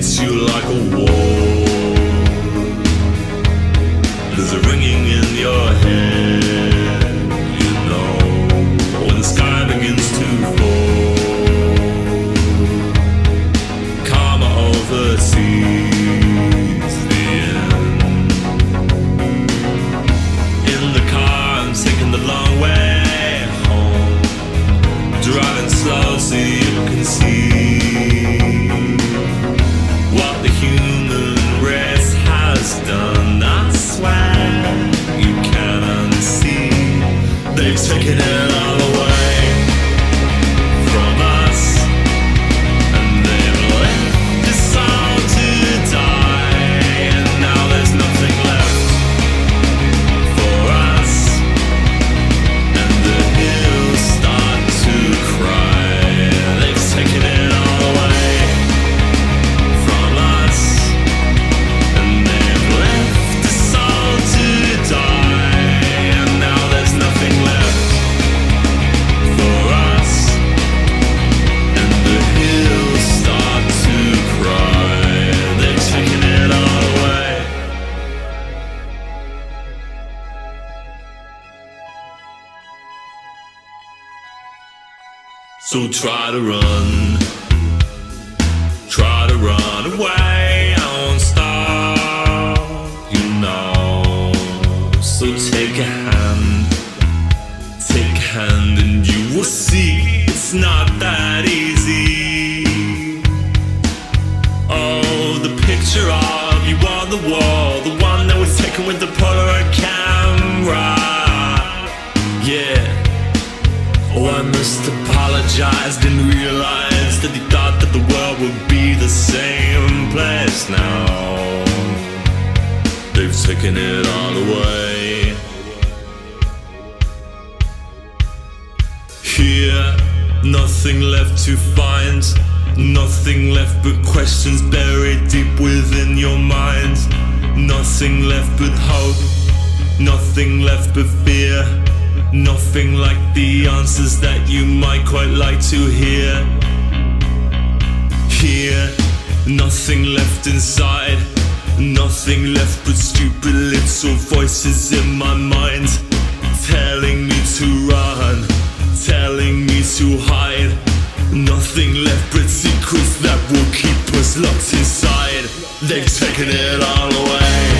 hits you like a wall. There's a ringing in your head, They've taken it So try to run, try to run away. I won't stop, you know. So take a hand, take a hand, and you will see it's not that easy. Oh, the picture of you on the wall, the one that was taken with the Polaroid camera. Oh, I must apologize. Didn't realize that he thought that the world would be the same place now. They've taken it all away. Here, nothing left to find. Nothing left but questions buried deep within your mind. Nothing left but hope. Nothing left but fear. Nothing like the answers that you might quite like to hear. Here, nothing left inside. Nothing left but stupid little voices in my mind. Telling me to run, telling me to hide. Nothing left but secrets that will keep us locked inside. They've taken it all away.